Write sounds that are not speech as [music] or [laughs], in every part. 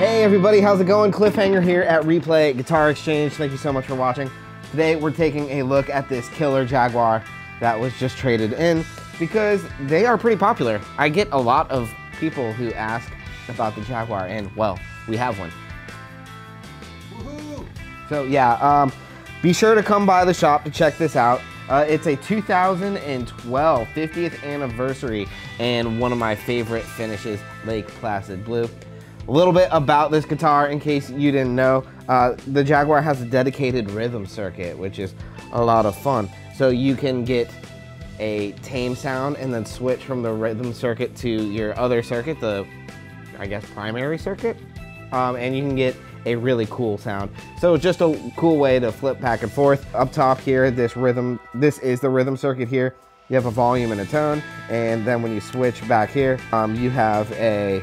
Hey everybody, how's it going? Cliff Hanger here at Replay Guitar Exchange. Thank you so much for watching. Today we're taking a look at this killer Jaguar that was just traded in because they are pretty popular. I get a lot of people who ask about the Jaguar and well, we have one. So yeah, um, be sure to come by the shop to check this out. Uh, it's a 2012 50th anniversary and one of my favorite finishes, Lake Placid Blue. A little bit about this guitar in case you didn't know. Uh, the Jaguar has a dedicated rhythm circuit, which is a lot of fun. So you can get a tame sound and then switch from the rhythm circuit to your other circuit, the, I guess, primary circuit. Um, and you can get a really cool sound. So it's just a cool way to flip back and forth. Up top here, this rhythm, this is the rhythm circuit here. You have a volume and a tone. And then when you switch back here, um, you have a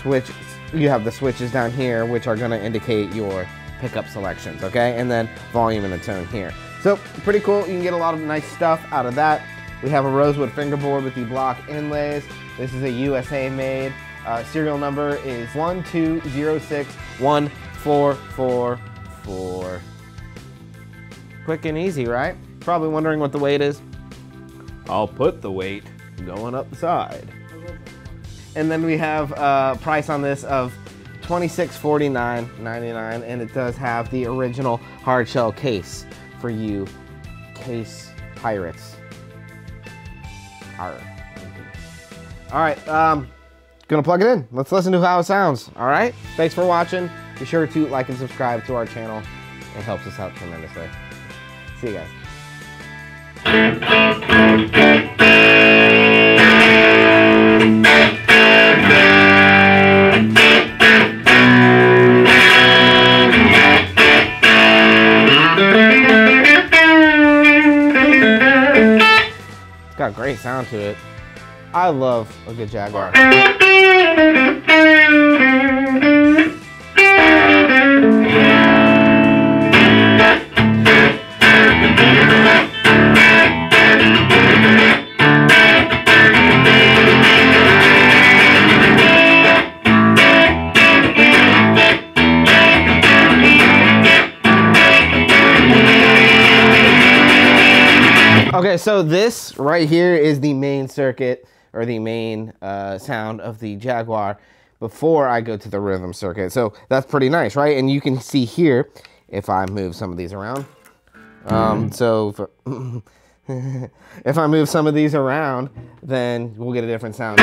switch, you have the switches down here, which are gonna indicate your pickup selections, okay? And then volume and a tone here. So pretty cool. You can get a lot of nice stuff out of that. We have a rosewood fingerboard with the block inlays. This is a USA made. Uh, serial number is 120614444. Quick and easy, right? Probably wondering what the weight is. I'll put the weight going up the side. And then we have a price on this of $2649.99 and it does have the original hard shell case for you case pirates. Arr. All right, um, gonna plug it in. Let's listen to how it sounds, all right? Thanks for watching. Be sure to like and subscribe to our channel. It helps us out tremendously. See you guys. Got a great sound to it. I love a good Jaguar. [laughs] So this right here is the main circuit or the main uh, sound of the Jaguar before I go to the rhythm circuit. So that's pretty nice, right? And you can see here, if I move some of these around. Um, so for, [laughs] if I move some of these around, then we'll get a different sound.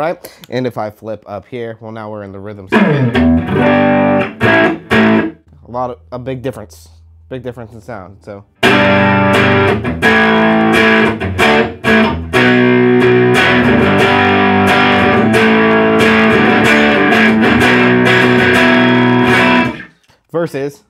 Right? And if I flip up here, well, now we're in the rhythm. A lot of, a big difference. Big difference in sound, so. Versus.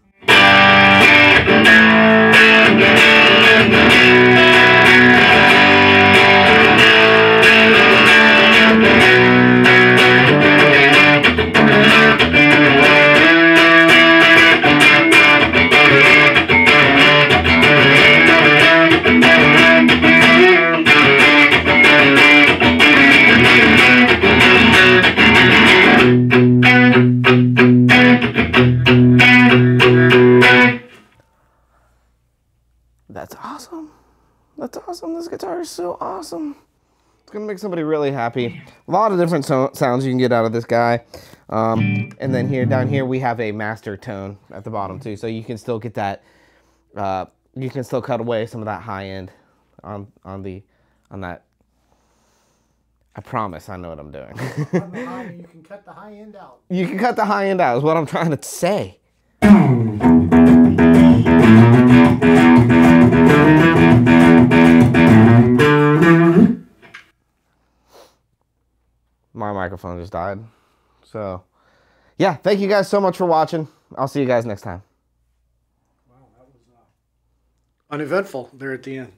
Awesome. This guitar is so awesome. It's gonna make somebody really happy. A lot of different so sounds you can get out of this guy. Um, and then here, down here, we have a master tone at the bottom too. So you can still get that, uh, you can still cut away some of that high end on, on the, on that. I promise I know what I'm doing. On the [laughs] high, you can cut the high end out. you can cut the high end out is what I'm trying to say. [laughs] Microphone just died. So, yeah, thank you guys so much for watching. I'll see you guys next time. Uh, uneventful there at the end.